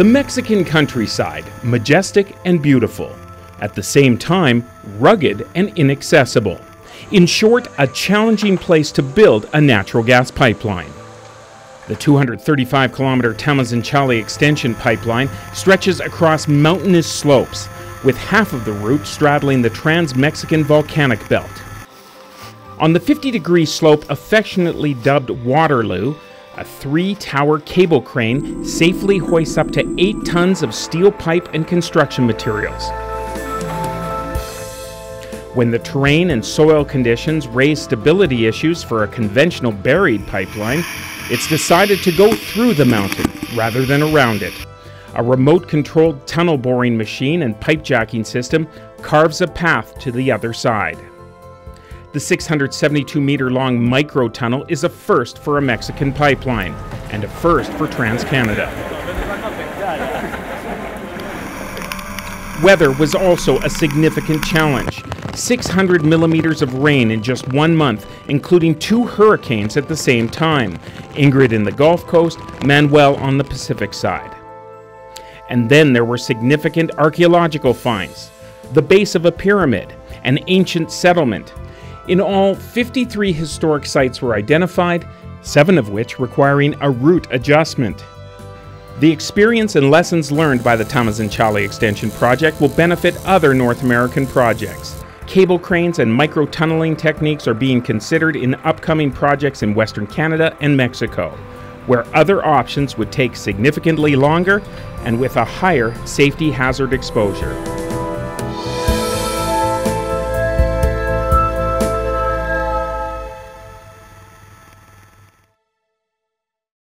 The Mexican countryside, majestic and beautiful, at the same time, rugged and inaccessible. In short, a challenging place to build a natural gas pipeline. The 235 kilometer Tamazunchale extension pipeline stretches across mountainous slopes, with half of the route straddling the Trans Mexican volcanic belt. On the 50 degree slope, affectionately dubbed Waterloo, a three tower cable crane safely hoists up to 8 tons of steel pipe and construction materials. When the terrain and soil conditions raise stability issues for a conventional buried pipeline, it's decided to go through the mountain rather than around it. A remote controlled tunnel boring machine and pipe jacking system carves a path to the other side. The 672 meter long micro tunnel is a first for a Mexican pipeline and a first for TransCanada. Weather was also a significant challenge. 600 millimeters of rain in just one month, including two hurricanes at the same time Ingrid in the Gulf Coast, Manuel on the Pacific side. And then there were significant archaeological finds the base of a pyramid, an ancient settlement, in all, 53 historic sites were identified, seven of which requiring a route adjustment. The experience and lessons learned by the Tamazunchale Extension Project will benefit other North American projects. Cable cranes and micro tunneling techniques are being considered in upcoming projects in Western Canada and Mexico, where other options would take significantly longer and with a higher safety hazard exposure.